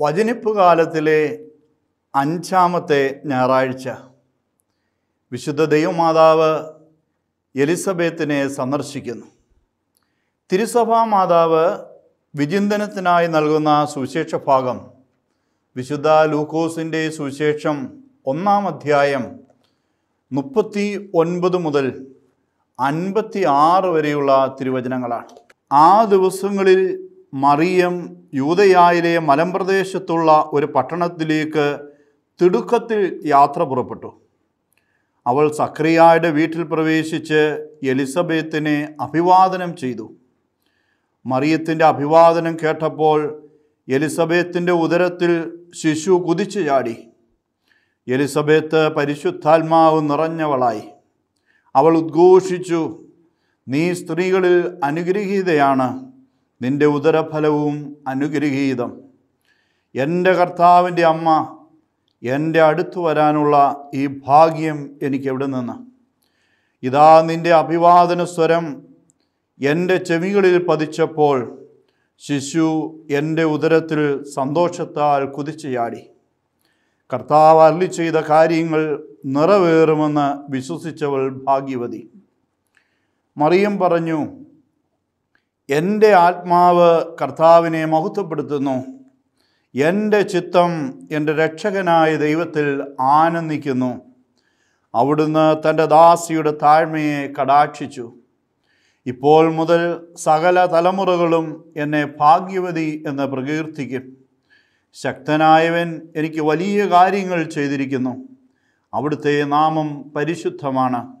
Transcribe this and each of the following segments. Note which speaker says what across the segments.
Speaker 1: വചനിപ്പ് കാലത്തിലെ അഞ്ചാമത്തെ ഞായറാഴ്ച. വിശുദ്ധ ദൈവമാതാവ് എലിസബത്തിനെ സന്ദർശിക്കുന്നു. തിരുസഭാ മാതാവ് വിചിന്തനത്തിനായി നൽകുന്ന സുവിശേഷ ഭാഗം വിശുദ്ധ ലൂക്കോസിന്റെ സുവിശേഷം ഒന്നാം അധ്യായം മുപ്പത്തി ഒൻപത് മുതൽ അൻപത്തി ആറ് വരെയുള്ള തിരുവചനങ്ങളാണ്. ആ ദിവസങ്ങളിൽ മറിയം യൂതയായിലെ മലമ്പ്രദേശത്തുള്ള ഒരു പട്ടണത്തിലേക്ക് തിടുക്കത്തിൽ യാത്ര പുറപ്പെട്ടു. അവൾ സക്രിയായുടെ വീട്ടിൽ പ്രവേശിച്ച് എലിസബത്തിനെ അഭിവാദനം ചെയ്തു. മറിയത്തിന്റെ അഭിവാദനം കേട്ടപ്പോൾ എലിസബത്തിന്റെ ഉദരത്തിൽ ശിശു കുതിച്ചു ചാടി. എലിസബത്ത് പരിശുദ്ധാത്മാവ് നിറഞ്ഞവളായി. അവൾ ഉദ്ഘോഷിച്ചു നീ സ്ത്രീകളിൽ അനുഗ്രഹീതയാണ്. നിന്റെ ഉദരഫലവും അനുഗ്രഹീതം. എന്റെ കർത്താവിന്റെ അമ്മ എന്റെ അടുത്ത് വരാനുള്ള ഈ ഭാഗ്യം എനിക്ക് എവിടെ നിന്ന്? ഇതാ നിന്റെ അഭിവാദന സ്വരം എന്റെ ചെവികളിൽ പതിച്ചപ്പോൾ ശിശു എന്റെ ഉദരത്തിൽ സന്തോഷത്താൽ കുതിച്ചു ചാടി കർത്താവ് അരളി ചെയ്ത കാര്യങ്ങൾ നിറവേറുമെന്ന് വിശ്വസിച്ചവൾ ഭാഗ്യവതി. മറിയം പറഞ്ഞു എന്റെ ആത്മാവ് കർത്താവിനെ മഹത്വപ്പെടുത്തുന്നു. എന്റെ ചിത്തം എന്റെ രക്ഷകനായ ദൈവത്തിൽ ആനന്ദിക്കുന്നു. അവിടുന്ന് തന്റെ ദാസിയുടെ താഴ്മയെ കടാക്ഷിച്ചു. ഇപ്പോൾ മുതൽ സകല തലമുറകളും എന്നെ ഭാഗ്യവതി എന്ന് പ്രകീർത്തിക്കും. ശക്തനായവൻ എനിക്ക് വലിയ കാര്യങ്ങൾ ചെയ്തിരിക്കുന്നു. അവിടുത്തെ നാമം പരിശുദ്ധമാണ്.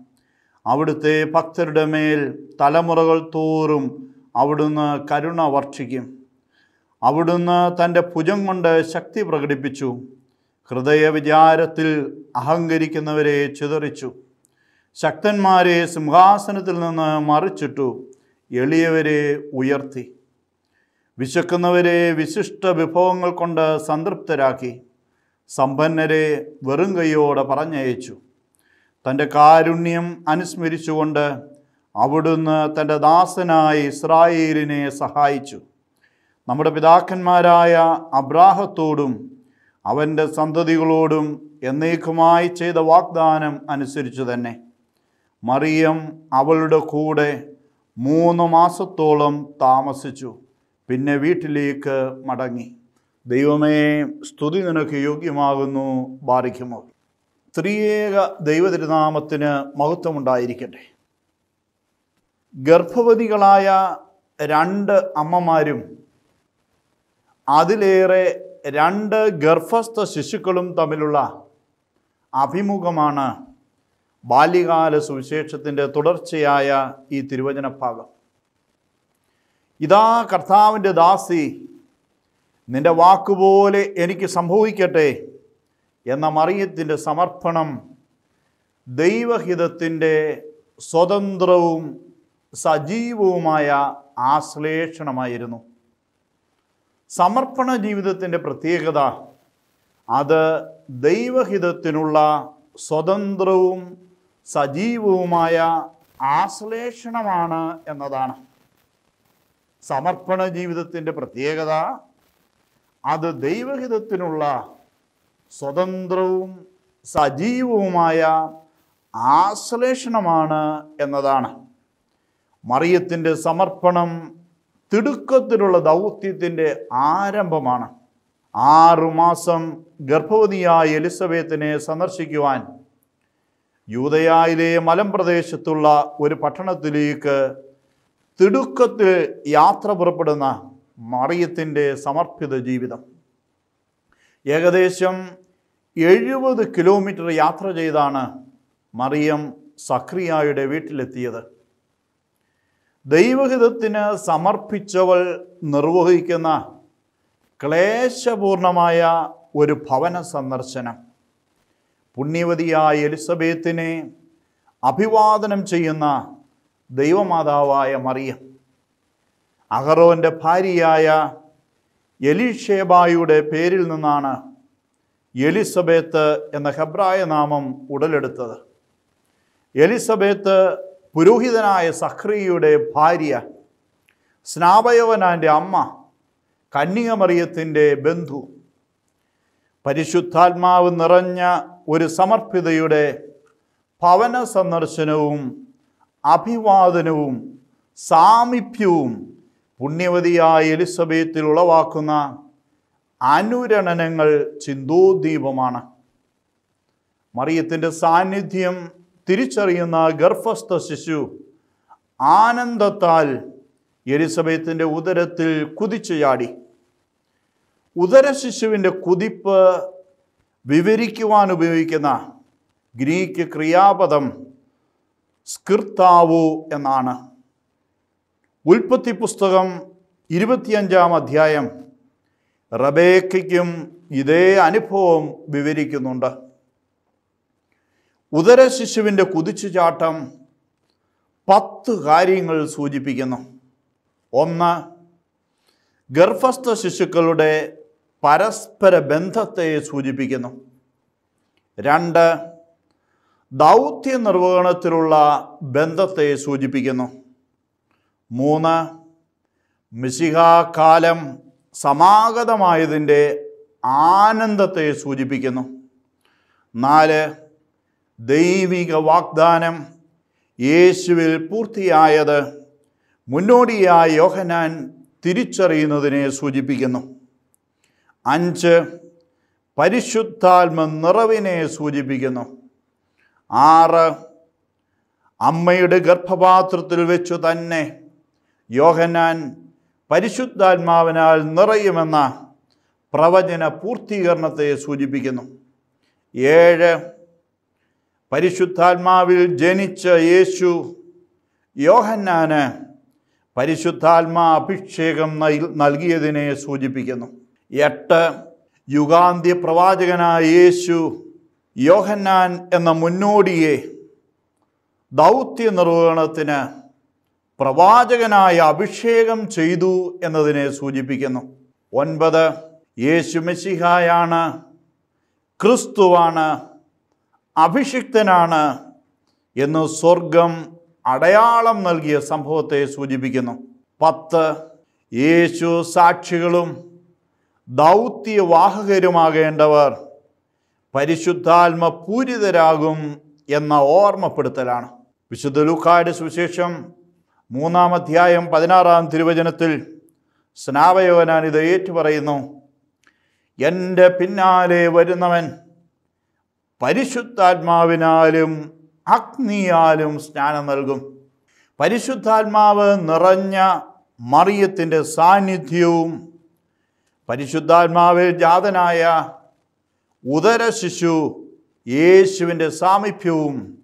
Speaker 1: അവിടുത്തെ ഭക്തരുടെ മേൽ തലമുറകൾ തോറും അവിടുന്ന് കരുണ വർഷിക്കും. അവിടുന്ന് തന്റെ ഭുജം കൊണ്ട് ശക്തി പ്രകടിപ്പിച്ചു. ഹൃദയ വിചാരത്തിൽ അഹങ്കരിക്കുന്നവരെ ചിതറിച്ചു. ശക്തന്മാരെ സിംഹാസനത്തിൽ നിന്ന് മറിച്ചിട്ടു എളിയവരെ ഉയർത്തി. വിശക്കുന്നവരെ വിശിഷ്ട വിഭവങ്ങൾ കൊണ്ട് സംതൃപ്തരാക്കി. സമ്പന്നരെ വെറും കൈയോടെ പറഞ്ഞയച്ചു. തന്റെ കാരുണ്യം അനുസ്മരിച്ചുകൊണ്ട് അവിടുന്ന് തന്റെ ദാസനായി ഇസ്രായേലിനെ സഹായിച്ചു. നമ്മുടെ പിതാക്കന്മാരായ അബ്രാഹത്തോടും അവന്റെ സന്തതികളോടും എന്നേക്കുമായി ചെയ്ത വാഗ്ദാനം അനുസരിച്ചു തന്നെ. മറിയം അവളുടെ കൂടെ മൂന്ന് മാസത്തോളം താമസിച്ചു. പിന്നെ വീട്ടിലേക്ക് മടങ്ങി. ദൈവമേ സ്തുതി നിനക്ക് യോഗ്യമാകുന്നു ബാധിക്കുമോ സ്ത്രീയേക ദൈവതിരുനാമത്തിന് മഹത്വമുണ്ടായിരിക്കട്ടെ. ഗർഭവതികളായ രണ്ട് അമ്മമാരും അതിലേറെ രണ്ട് ഗർഭസ്ഥ ശിശുക്കളും തമ്മിലുള്ള അഭിമുഖമാണ് ബാല്യകാല സുവിശേഷത്തിന്റെ തുടർച്ചയായ ഈ തിരുവചന ഭാഗം ഇതാ കർത്താവിന്റെ ദാസി നിന്റെ വാക്കുപോലെ എനിക്ക് സംഭവിക്കട്ടെ എന്ന മറിയത്തിന്റെ സമർപ്പണം ദൈവഹിതത്തിന്റെ സ്വതന്ത്രവും സജീവവുമായ ആശ്ലേഷണമായിരുന്നു. സമർപ്പണ ജീവിതത്തിന്റെ പ്രത്യേകത അത് ദൈവഹിതത്തിനുള്ള സ്വതന്ത്രവും സജീവവുമായ ആശ്ലേഷണമാണ് എന്നതാണ്. സമർപ്പണ ജീവിതത്തിന്റെ പ്രത്യേകത അത് ദൈവഹിതത്തിനുള്ള സ്വതന്ത്രവും സജീവവുമായ ആശ്ലേഷണമാണ് എന്നതാണ്. മറിയത്തിന്റെ സമർപ്പണം തിടുക്കത്തിലുള്ള ദൗത്യത്തിന്റെ ആരംഭമാണ്. ആറുമാസം ഗർഭവതിയായ എലിസബത്തിനെ സന്ദർശിക്കുവാൻ യൂതയായിലെ മലമ്പ്രദേശത്തുള്ള ഒരു പട്ടണത്തിലേക്ക് തിടുക്കത്തിൽ യാത്ര പുറപ്പെടുന്ന മറിയത്തിന്റെ സമർപ്പിത ജീവിതം. ഏകദേശം എഴുപത് കിലോമീറ്റർ യാത്ര ചെയ്താണ് മറിയം സക്രിയായുടെ വീട്ടിലെത്തിയത്. ദൈവഹിതത്തിന് സമർപ്പിച്ചവൾ നിർവഹിക്കുന്ന ക്ലേശപൂർണമായ ഒരു ഭവന സന്ദർശനം. പുണ്യവതിയായ എലിസബത്തിനെ അഭിവാദനം ചെയ്യുന്ന ദൈവമാതാവായ മറിയം. അഹറോന്റെ ഭാര്യയായ എലിഷേബായുടെ പേരിൽ നിന്നാണ് എലിസബേത്ത് എന്ന ഹെബ്രായ നാമം ഉടലെടുത്തത്. എലിസബത്ത് പുരോഹിതനായ സഖ്രിയുടെ ഭാര്യ സ്നാപയവനാന്റെ അമ്മ കന്യകമറിയത്തിന്റെ ബന്ധു. പരിശുദ്ധാത്മാവ് നിറഞ്ഞ ഒരു സമർപ്പിതയുടെ ഭവന സന്ദർശനവും അഭിവാദനവും സാമീപ്യവും പുണ്യവതിയായ എലിസബത്തിൽ ഉളവാക്കുന്ന അനുരണനങ്ങൾ ചിന്തോദ്ദീപമാണ്. മറിയത്തിന്റെ സാന്നിധ്യം തിരിച്ചറിയുന്ന ഗർഭസ്ഥ ശിശു ആനന്ദത്താൽ എലിസബത്തിന്റെ ഉദരത്തിൽ കുതിച്ചു ചാടി ഉദര ശിശുവിന്റെ കുതിപ്പ് വിവരിക്കുവാൻ ഉപയോഗിക്കുന്ന ഗ്രീക്ക് ക്രിയാപദം സ്കിർത്താവു എന്നാണ്. ഉൽപ്പത്തി പുസ്തകം ഇരുപത്തിയഞ്ചാം അധ്യായം റബേക്കയ്ക്കും ഇതേ അനുഭവം വിവരിക്കുന്നുണ്ട്. ഉദര ശിശുവിന്റെ കുതിച്ചുചാട്ടം പത്ത് കാര്യങ്ങൾ സൂചിപ്പിക്കുന്നു. ഒന്ന് ഗർഭസ്ഥ ശിശുക്കളുടെ പരസ്പര ബന്ധത്തെ സൂചിപ്പിക്കുന്നു. രണ്ട് ദൗത്യ നിർവഹണത്തിലുള്ള ബന്ധത്തെ സൂചിപ്പിക്കുന്നു. മൂന്ന് മിശിഹാകാലം സമാഗതമായതിന്റെ ആനന്ദത്തെ സൂചിപ്പിക്കുന്നു. നാല് ദൈവിക വാഗ്ദാനം യേശുവിൽ പൂർത്തിയായത് മുന്നോടിയായ യോഹനാൻ തിരിച്ചറിയുന്നതിനെ സൂചിപ്പിക്കുന്നു. അഞ്ച് പരിശുദ്ധാത്മ നിറവിനെ സൂചിപ്പിക്കുന്നു. ആറ് അമ്മയുടെ ഗർഭപാത്രത്തിൽ വെച്ചു തന്നെ യോഹനാൻ പരിശുദ്ധാത്മാവിനാൽ നിറയുമെന്ന പ്രവചന പൂർത്തീകരണത്തെ സൂചിപ്പിക്കുന്നു. ഏഴ് പരിശുദ്ധാത്മാവിൽ ജനിച്ച യേശു യോഹന്നാന് പരിശുദ്ധാത്മാ അഭിഷേകം നൽ- നൽകിയതിനെ സൂചിപ്പിക്കുന്നു. എട്ട് യുഗാന്ത്യ പ്രവാചകനായ യേശു യോഹന്നാൻ എന്ന മുന്നോടിയെ ദൗത്യ നിർവഹണത്തിന് പ്രവാചകനായ അഭിഷേകം ചെയ്തു എന്നതിനെ സൂചിപ്പിക്കുന്നു. ഒൻപത് യേശു മെസ്സിഹായാണ് ക്രിസ്തുവാണ് അഭിഷിക്തനാണ് എന്ന് സ്വർഗം അടയാളം നൽകിയ സംഭവത്തെ സൂചിപ്പിക്കുന്നു. പത്ത് യേശു സാക്ഷികളും ദൗത്യവാഹകരുമാകേണ്ടവർ പരിശുദ്ധാത്മ പൂരിതരാകും എന്ന ഓർമ്മപ്പെടുത്തലാണ്. വിശുദ്ധ ലൂക്കായുടെ സുവിശേഷം മൂന്നാം അധ്യായം പതിനാറാം തിരുവചനത്തിൽ സ്നാവയോനാൻ ഇത് ഏറ്റുപറയുന്നു. എന്റെ പിന്നാലെ വരുന്നവൻ പരിശുദ്ധാത്മാവിനാലും അഗ്നിയാലും സ്നാനം നൽകും. പരിശുദ്ധാത്മാവ് നിറഞ്ഞ മറിയത്തിന്റെ സാന്നിധ്യവും പരിശുദ്ധാത്മാവിൽ ജാതനായ ഉദര ശിശു യേശുവിന്റെ സാമീപ്യവും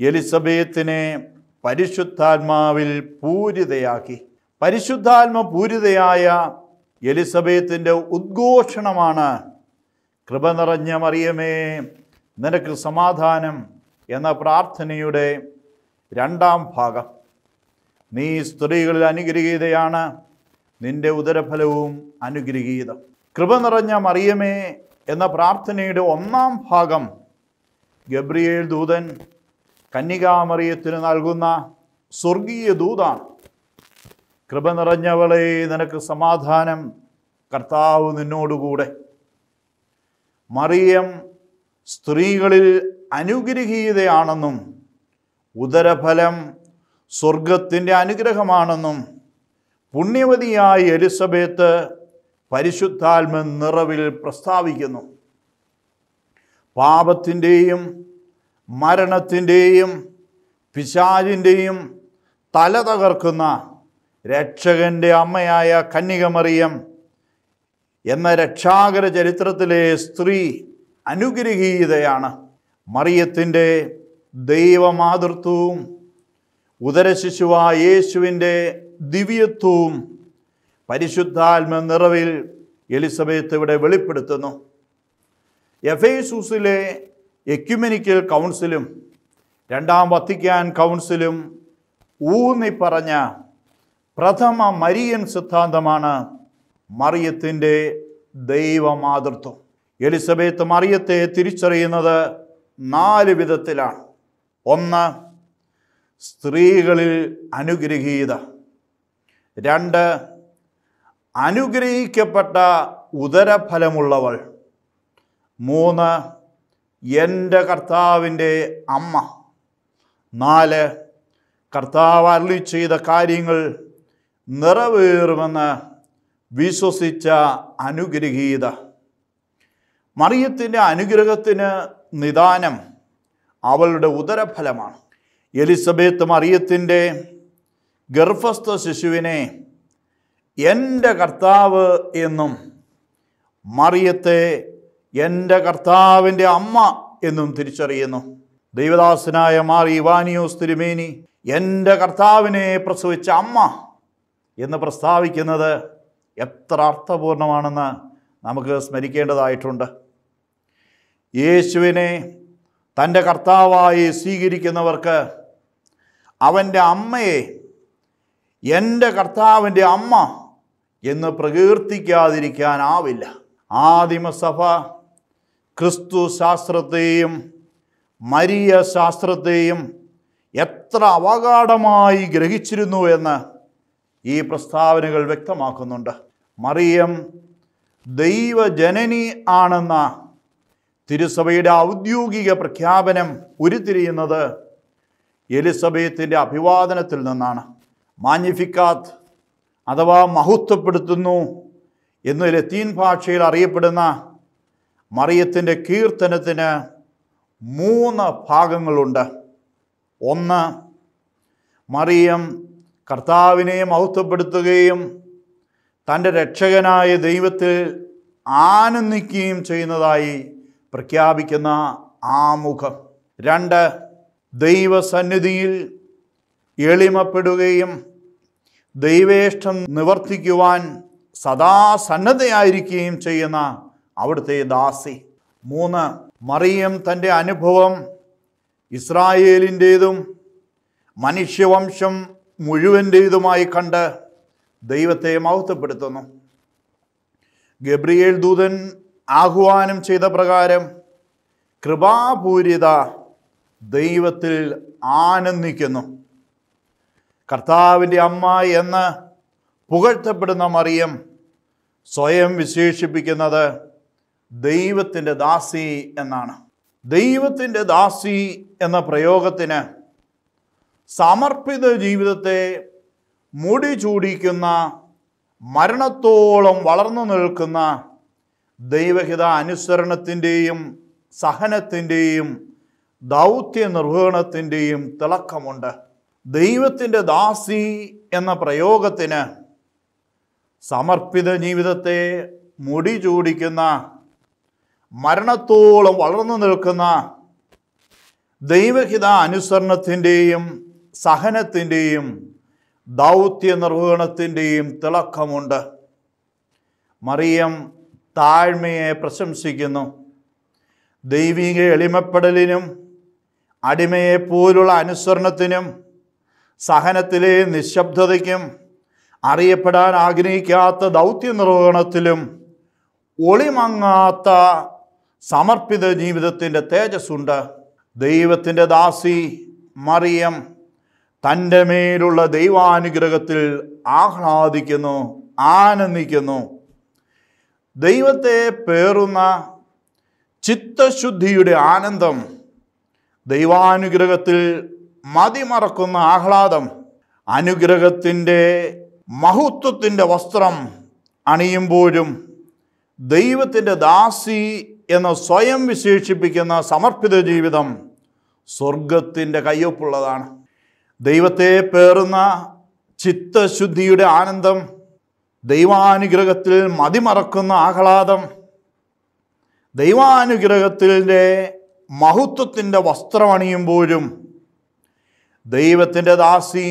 Speaker 1: എലിസബേത്തിനെ പരിശുദ്ധാത്മാവിൽ പൂരിതയാക്കി. പരിശുദ്ധാത്മ പൂരിതയായ എലിസബേത്തിന്റെ ഉദ്ഘോഷണമാണ്. കൃപ നിറഞ്ഞ മറിയമേ നിനക്ക് സമാധാനം എന്ന പ്രാർത്ഥനയുടെ രണ്ടാം ഭാഗം. നീ സ്ത്രീകളിൽ അനുഗ്രഹീതയാണ്. നിന്റെ ഉദരഫലവും അനുഗ്രഹീതം. കൃപ നിറഞ്ഞ മറിയമേ എന്ന പ്രാർത്ഥനയുടെ ഒന്നാം ഭാഗം ഗബ്രിയേൽ ദൂതൻ കന്യകാമറിയത്തിന് നൽകുന്ന സ്വർഗീയ ദൂതാണ്. കൃപ നിറഞ്ഞവളെ നിനക്ക് സമാധാനം. കർത്താവ് നിന്നോടുകൂടെ. മറിയം സ്ത്രീകളിൽ അനുഗ്രഹീതയാണെന്നും ഉദരഫലം സ്വർഗത്തിന്റെ അനുഗ്രഹമാണെന്നും പുണ്യവതിയായ എലിസബത്ത് പരിശുദ്ധാത്മ നിറവിൽ പ്രസ്താവിക്കുന്നു. പാപത്തിന്റെയും മരണത്തിന്റെയും പിശാചിന്റെയും തല തകർക്കുന്ന രക്ഷകന്റെ അമ്മയായ കന്യകമറിയം എന്ന രക്ഷാകര ചരിത്രത്തിലെ സ്ത്രീ അനുഗ്രഹീതയാണ്. മറിയത്തിന്റെ ദൈവമാതൃത്വവും ഉദരശിശുവായ യേശുവിന്റെ ദിവ്യത്വവും പരിശുദ്ധാത്മ നിറവിൽ എലിസബത്ത് ഇവിടെ വെളിപ്പെടുത്തുന്നു. എഫേസൂസിലെ എക്യുമെനിക്കൽ കൗൺസിലും രണ്ടാം വത്തിക്കാൻ കൗൺസിലും ഊന്നി പറഞ്ഞ പ്രഥമ മരിയൻ സിദ്ധാന്തമാണ് മറിയത്തിന്റെ ദൈവമാതൃത്വം. എലിസബത്ത് മറിയത്തെ തിരിച്ചറിയുന്നത് നാല് വിധത്തിലാണ്. ഒന്ന് സ്ത്രീകളിൽ അനുഗ്രഹീത. രണ്ട് അനുഗ്രഹിക്കപ്പെട്ട ഉദരഫലമുള്ളവൾ. മൂന്ന് എന്റെ കർത്താവിന്റെ അമ്മ. നാല് കർത്താവ് അരളി ചെയ്ത കാര്യങ്ങൾ നിറവേറുമെന്ന് വിശ്വസിച്ച അനുഗ്രഹീത. മറിയത്തിന്റെ അനുഗ്രഹത്തിന് നിദാനം അവളുടെ ഉദരഫലമാണ്. എലിസബത്ത് മറിയത്തിന്റെ ഗർഭസ്ഥ ശിശുവിനെ എന്റെ കർത്താവ് എന്നും മറിയത്തെ എന്റെ കർത്താവിന്റെ അമ്മ എന്നും തിരിച്ചറിയുന്നു. ദൈവദാസനായ മാറി ഇവാനിയോസ് തിരുമേനി എന്റെ കർത്താവിനെ പ്രസവിച്ച അമ്മ എന്ന് പ്രസ്താവിക്കുന്നത് എത്ര അർത്ഥപൂർണമാണെന്ന് നമുക്ക് സ്മരിക്കേണ്ടതായിട്ടുണ്ട്. യേശുവിനെ തന്റെ കർത്താവായി സ്വീകരിക്കുന്നവർക്ക് അവന്റെ അമ്മയെ എന്റെ കർത്താവിന്റെ അമ്മ എന്ന് പ്രകീർത്തിക്കാതിരിക്കാനാവില്ല. ആദിമസഭ ക്രിസ്തു ശാസ്ത്രത്തെയും മരിയ ശാസ്ത്രത്തെയും എത്ര അവഗാഢമായി ഗ്രഹിച്ചിരുന്നു എന്ന് ഈ പ്രസ്താവനകൾ വ്യക്തമാക്കുന്നുണ്ട്. മറിയം ദൈവജനനി ആണെന്ന തിരുസഭയുടെ ഔദ്യോഗിക പ്രഖ്യാപനം ഉരുത്തിരിയുന്നത് എലിസബത്തിന്റെ അഭിവാദനത്തിൽ നിന്നാണ്. മാഞ്ഞിഫിക്കാത്ത് അഥവാ മഹത്വപ്പെടുത്തുന്നു എന്ന് ലത്തീൻ ഭാഷയിൽ അറിയപ്പെടുന്ന മറിയത്തിന്റെ കീർത്തനത്തിന് മൂന്ന് ഭാഗങ്ങളുണ്ട്. ഒന്ന് മറിയം കർത്താവിനെ മഹത്വപ്പെടുത്തുകയും തന്റെ രക്ഷകനായ ദൈവത്തിൽ ആനന്ദിക്കുകയും ചെയ്യുന്നതായി പ്രഖ്യാപിക്കുന്ന ആമുഖം. രണ്ട് ദൈവസന്നിധിയിൽ എളിമപ്പെടുകയും ദൈവേഷ്ടം നിവർത്തിക്കുവാൻ സദാ സന്നദ്ധയായിരിക്കുകയും ചെയ്യുന്ന അവിടുത്തെ ദാസി. മൂന്ന് മറിയം തന്റെ അനുഭവം ഇസ്രായേലിന്റേതും മനുഷ്യവംശം മുഴുവന്റേതുമായി കണ്ട് ദൈവത്തെ മഹത്വപ്പെടുത്തുന്നു. ഗബ്രിയേൽ ദൂതൻ ആഹ്വാനം ചെയ്ത പ്രകാരം കൃപാപൂരിത ദൈവത്തിൽ ആനന്ദിക്കുന്നു. കർത്താവിന്റെ അമ്മ എന്ന് പുകഴ്ത്തപ്പെടുന്ന മറിയം സ്വയം വിശേഷിപ്പിക്കുന്നത് ദൈവത്തിന്റെ ദാസി എന്നാണ്. ദൈവത്തിന്റെ ദാസി എന്ന പ്രയോഗത്തിന് സമർപ്പിത ജീവിതത്തെ മുടി ചൂടിക്കുന്ന മരണത്തോളം വളർന്നു നിൽക്കുന്ന ദൈവഹിത അനുസരണത്തിന്റെയും സഹനത്തിന്റെയും ദൗത്യ നിർവഹണത്തിന്റെയും തിളക്കമുണ്ട്. ദൈവത്തിന്റെ ദാസി എന്ന പ്രയോഗത്തിന് സമർപ്പിത ജീവിതത്തെ മുടി ചൂടിക്കുന്ന മരണത്തോളം വളർന്നു നിൽക്കുന്ന ദൈവഹിത അനുസരണത്തിന്റെയും സഹനത്തിന്റെയും ദൗത്യ നിർവഹണത്തിന്റെയും തിളക്കമുണ്ട്. മറിയം താഴ്മയെ പ്രശംസിക്കുന്നു. ദൈവിക എളിമപ്പെടലിനും അടിമയെപ്പോലുള്ള അനുസരണത്തിനും സഹനത്തിലെ നിശബ്ദതയ്ക്കും അറിയപ്പെടാൻ ആഗ്രഹിക്കാത്ത ദൗത്യ നിർവഹണത്തിലും ഒളിമങ്ങാത്ത സമർപ്പിത ജീവിതത്തിന്റെ തേജസ്സുണ്ട്. ദൈവത്തിന്റെ ദാസി മറിയം തന്റെ മേലുള്ള ദൈവാനുഗ്രഹത്തിൽ ആഹ്ലാദിക്കുന്നു ആനന്ദിക്കുന്നു. ദൈവത്തെ പേറുന്ന ചിത്തശുദ്ധിയുടെ ആനന്ദം ദൈവാനുഗ്രഹത്തിൽ മതിമറക്കുന്ന ആഹ്ലാദം അനുഗ്രഹത്തിന്റെ മഹത്വത്തിന്റെ വസ്ത്രം അണിയുമ്പോഴും ദൈവത്തിന്റെ ദാസി എന്ന് സ്വയം വിശേഷിപ്പിക്കുന്ന സമർപ്പിത ജീവിതം സ്വർഗത്തിന്റെ കയ്യൊപ്പുള്ളതാണ്. ദൈവത്തെ പേറുന്ന ചിത്തശുദ്ധിയുടെ ആനന്ദം ദൈവാനുഗ്രഹത്തിൽ മതിമറക്കുന്ന ആഹ്ലാദം ദൈവാനുഗ്രഹത്തിന്റെ മഹത്വത്തിന്റെ വസ്ത്രമണിയുമ്പോഴും ദൈവത്തിന്റെ ദാസി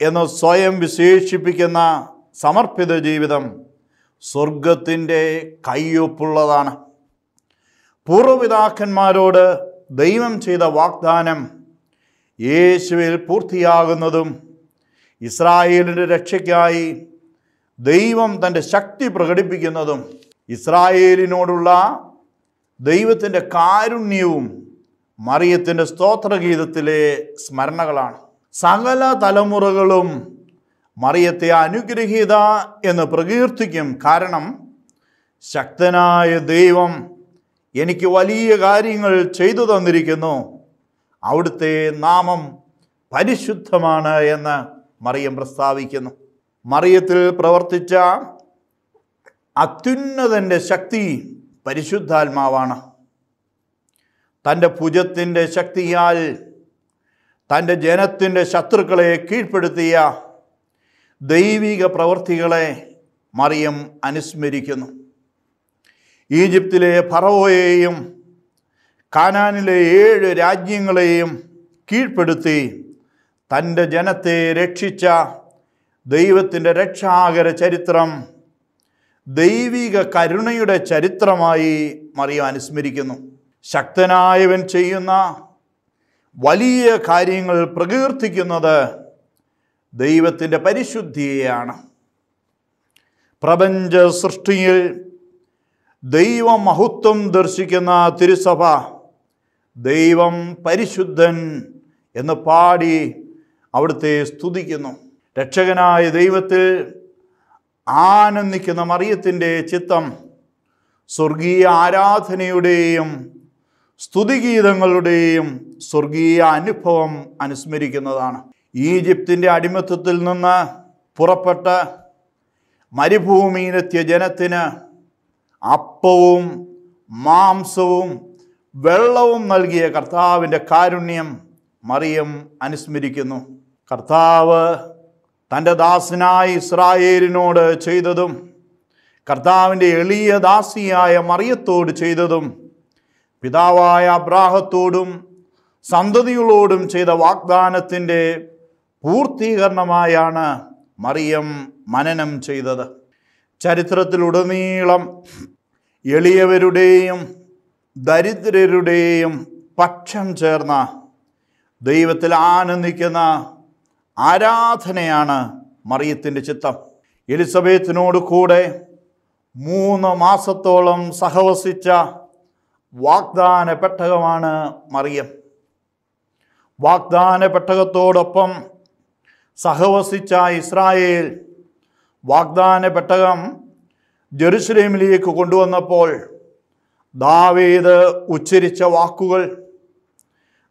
Speaker 1: എന്ന് സ്വയം വിശേഷിപ്പിക്കുന്ന സമർപ്പിത ജീവിതം സ്വർഗത്തിന്റെ കയ്യൊപ്പുള്ളതാണ്. പൂർവപിതാക്കന്മാരോട് ദൈവം ചെയ്ത വാഗ്ദാനം യേശുവിൽ പൂർത്തിയാകുന്നതും ഇസ്രായേലിന്റെ രക്ഷയ്ക്കായി ദൈവം തന്റെ ശക്തി പ്രകടിപ്പിക്കുന്നതും ഇസ്രായേലിനോടുള്ള ദൈവത്തിന്റെ കാരുണ്യവും മറിയത്തിന്റെ സ്തോത്രഗീതത്തിലെ സ്മരണകളാണ്. സകല തലമുറകളും മറിയത്തെ അനുഗ്രഹീത എന്ന് പ്രകീർത്തിക്കും കാരണം ശക്തനായ ദൈവം എനിക്ക് വലിയ കാര്യങ്ങൾ ചെയ്തു തന്നിരിക്കുന്നു. അവിടുത്തെ നാമം പരിശുദ്ധമാണ് എന്ന് മറിയം പ്രസ്താവിക്കുന്നു. മറിയത്തിൽ പ്രവർത്തിച്ച അത്യുന്നതന്റെ ശക്തി പരിശുദ്ധാത്മാവാണ്. തന്റെ ഭുജത്തിന്റെ ശക്തിയാൽ തന്റെ ജനത്തിന്റെ ശത്രുക്കളെ കീഴ്പ്പെടുത്തിയ ദൈവിക പ്രവൃത്തികളെ മറിയം അനുസ്മരിക്കുന്നു. ഈജിപ്തിലെ ഫറവോയെയും കാനാനിലെ ഏഴ് രാജ്യങ്ങളെയും കീഴ്പ്പെടുത്തി തന്റെ ജനത്തെ രക്ഷിച്ച ദൈവത്തിന്റെ രക്ഷാകര ചരിത്രം ദൈവിക കരുണയുടെ ചരിത്രമായി മറിയം അനുസ്മരിക്കുന്നു. ശക്തനായവൻ ചെയ്യുന്ന വലിയ കാര്യങ്ങൾ പ്രകീർത്തിക്കുന്നത് ദൈവത്തിന്റെ പരിശുദ്ധിയെയാണ്. പ്രപഞ്ച സൃഷ്ടിയിൽ ദൈവമഹത്വം ദർശിക്കുന്ന തിരുസഭ ദൈവം പരിശുദ്ധൻ എന്ന് പാടി അവിടുത്തെ സ്തുതിക്കുന്നു. രക്ഷകനായ ദൈവത്തിൽ ആനന്ദിക്കുന്ന മറിയത്തിന്റെ ചിത്തം സ്വർഗീയ ആരാധനയുടെയും സ്തുതിഗീതങ്ങളുടെയും സ്വർഗീയ അനുഭവം അനുസ്മരിക്കുന്നതാണ്. ഈജിപ്തിന്റെ അടിമത്വത്തിൽ നിന്ന് പുറപ്പെട്ട മരുഭൂമിയിലെത്തിയ ജനത്തിന് അപ്പവും മാംസവും വെള്ളവും നൽകിയ കർത്താവിന്റെ കാരുണ്യം മറിയം അനുസ്മരിക്കുന്നു. കർത്താവ് തന്റെ ദാസനായ ഇസ്രായേലിനോട് ചെയ്തതും കർത്താവിന്റെ എളിയ ദാസിയായ മറിയത്തോട് ചെയ്തതും പിതാവായ അബ്രാഹത്തോടും സന്തതികളോടും ചെയ്ത വാഗ്ദാനത്തിന്റെ പൂർത്തീകരണമായാണ് മറിയം മനനം ചെയ്തത്. ചരിത്രത്തിലുടനീളം എളിയവരുടെയും ദരിദ്രരുടെയും പക്ഷം ചേർന്ന ദൈവത്തിൽ ആനന്ദിക്കുന്ന ആരാധനയാണ് മറിയത്തിന്റെ ചിത്തം. എലിസബത്തിനോട് കൂടെ മൂന്ന് മാസത്തോളം സഹവസിച്ച വാഗ്ദാന പെട്ടകമാണ് മറിയം. വാഗ്ദാന പെട്ടകത്തോടൊപ്പം സഹവസിച്ച ഇസ്രായേൽ വാഗ്ദാന പെട്ടകം ജെറുസലേമിലേക്ക് കൊണ്ടുവന്നപ്പോൾ ദാവീദ് ഉച്ചരിച്ച വാക്കുകൾ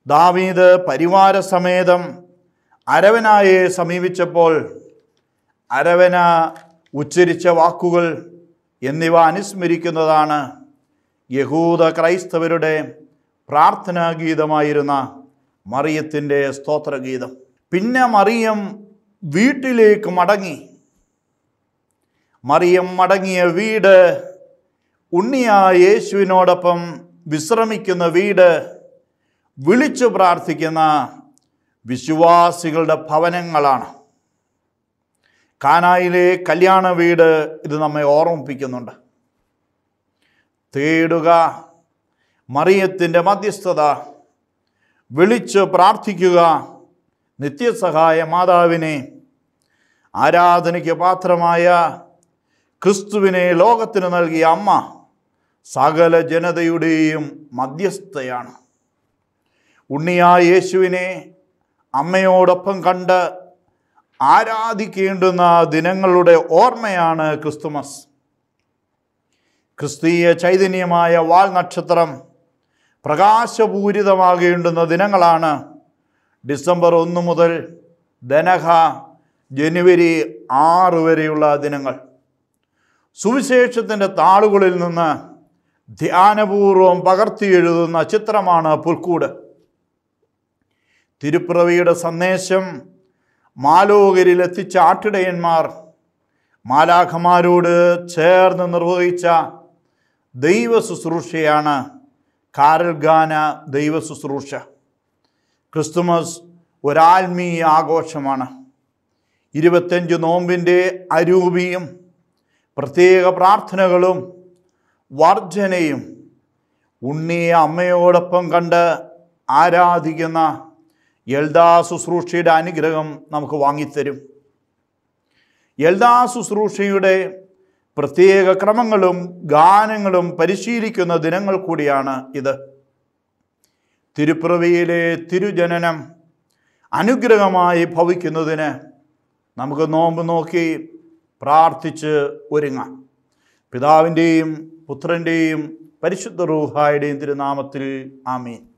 Speaker 1: ദാവീദ് പരിവാര സമേതം അരവനായെ സമീപിച്ചപ്പോൾ അരവന ഉച്ചരിച്ച വാക്കുകൾ എന്നിവ അനുസ്മരിക്കുന്നതാണ്. യഹൂദ ക്രൈസ്തവരുടെ പ്രാർത്ഥനാ ഗീതമായിരുന്ന മറിയത്തിന്റെ സ്തോത്രഗീതം. പിന്നെ മറിയം വീട്ടിലേക്ക് മടങ്ങി. മറിയം മടങ്ങിയ വീട് ഉണ്ണിയ യേശുവിനോടൊപ്പം വിശ്രമിക്കുന്ന വീട് വിളിച്ചു പ്രാർത്ഥിക്കുന്ന വിശ്വാസികളുടെ ഭവനങ്ങളാണ്. കാനായിലെ കല്യാണ വീട് ഇത് നമ്മെ ഓർമ്മിപ്പിക്കുന്നുണ്ട്. തേടുക മറിയത്തിന്റെ മധ്യസ്ഥത വിളിച്ച് പ്രാർത്ഥിക്കുക നിത്യസഹായ മാതാവിനെ ആരാധനയ്ക്ക് പാത്രമായ ക്രിസ്തുവിനെ ലോകത്തിന് നൽകിയ അമ്മ സകല ജനതയുടെയും മധ്യസ്ഥയാണ്. ഉണ്ണിയായ യേശുവിനെ അമ്മയോടൊപ്പം കണ്ട് ആരാധിക്കേണ്ടുന്ന ദിനങ്ങളുടെ ഓർമ്മയാണ് ക്രിസ്തുമസ്. ക്രിസ്തീയ ചൈതന്യമായ വാൽ നക്ഷത്രം പ്രകാശപൂരിതമാകേണ്ടുന്ന ദിനങ്ങളാണ്. ഡിസംബർ ഒന്ന് മുതൽ ധനഹ ജനുവരി ആറ് വരെയുള്ള ദിനങ്ങൾ. സുവിശേഷത്തിന്റെ താളുകളിൽ നിന്ന് ധ്യാനപൂർവം പകർത്തിയെഴുതുന്ന ചിത്രമാണ് പുൽക്കൂട്. തിരുപ്പിറവിയുടെ സന്ദേശം മാലോകരിൽ എത്തിച്ച ആട്ടിടയന്മാർ മാലാഖമാരോട് ചേർന്ന് നിർവഹിച്ച ദൈവ ശുശ്രൂഷയാണ് കാരൽഗാന ദൈവ ശുശ്രൂഷ ക്രിസ്തുമസ് ഒരാത്മീയ ആഘോഷമാണ്. ഇരുപത്തഞ്ച് നോമ്പിന്റെ അരൂപിയും പ്രത്യേക പ്രാർത്ഥനകളും വർജനയും ഉണ്ണിയെ അമ്മയോടൊപ്പം കണ്ട് ആരാധിക്കുന്ന എൽദാ ശുശ്രൂഷയുടെ അനുഗ്രഹം നമുക്ക് വാങ്ങിത്തരും. എൽദാ ശുശ്രൂഷയുടെ പ്രത്യേക ക്രമങ്ങളും ഗാനങ്ങളും പരിശീലിക്കുന്ന ദിനങ്ങൾ കൂടിയാണ് ഇത്. തിരുപ്പിറവിയിലെ തിരുജനനം അനുഗ്രഹമായി ഭവിക്കുന്നതിന് നമുക്ക് നോമ്പ് നോക്കി പ്രാർത്ഥിച്ച് ഒരുങ്ങാം. പിതാവിന്റെയും പുത്രന്റെയും പരിശുദ്ധ റൂഹായുടെയും തിരുനാമത്തിൽ ആമീൻ.